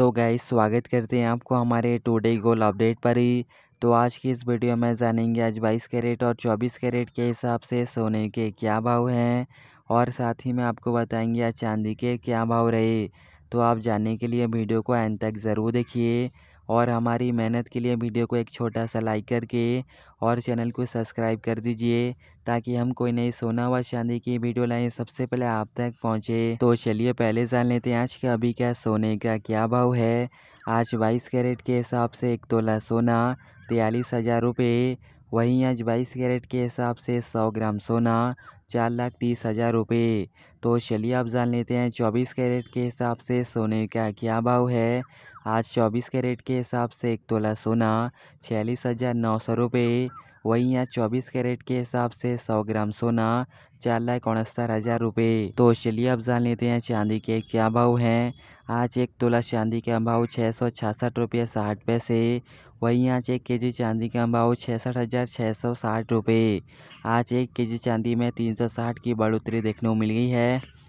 So guys, स्वागत करते हैं आपको हमारे टुडे गोल अपडेट पर ही। तो आज की इस वीडियो में जानेंगे आज 22 कैरेट और 24 कैरेट के हिसाब से सोने के क्या भाव हैं। और साथ ही में आपको बताएँगे आज चांदी के क्या भाव रहे। तो आप जानने के लिए वीडियो को एंड तक ज़रूर देखिए। और हमारी मेहनत के लिए वीडियो को एक छोटा सा लाइक करके और चैनल को सब्सक्राइब कर दीजिए, ताकि हम कोई नई सोना व चांदी की वीडियो लाएँ सबसे पहले आप तक पहुँचे। तो चलिए पहले जान लेते हैं आज का अभी क्या सोने का क्या भाव है। आज 22 कैरेट के हिसाब से एक तोला सोना, तियालीस हज़ार रुपये वहीं आज 22 कैरेट के हिसाब से 100 ग्राम सोना, चार लाख तीस हज़ार रुपये तो चलिए आप जान लेते हैं 24 कैरेट के हिसाब से सोने का क्या भाव है। आज 24 कैरेट के हिसाब से एक तोला सोना, छियालीस हज़ार नौ सौ रुपये वहीं आज 24 कैरेट के हिसाब से 100 ग्राम सोना, चार लाख उनहत्तर हज़ार रुपये तो चलिए अब जान लेते हैं चांदी के क्या भाव हैं। आज एक तोला चांदी का भाव छः सौ छियासठ रुपये साठ पैसे। वहीं आज एक के जी चांदी का भाव छियासठ हज़ार छः सौ साठ रुपये आज एक के जी चांदी में तीन सौ साठ की बढ़ोतरी देखने को मिल गई है।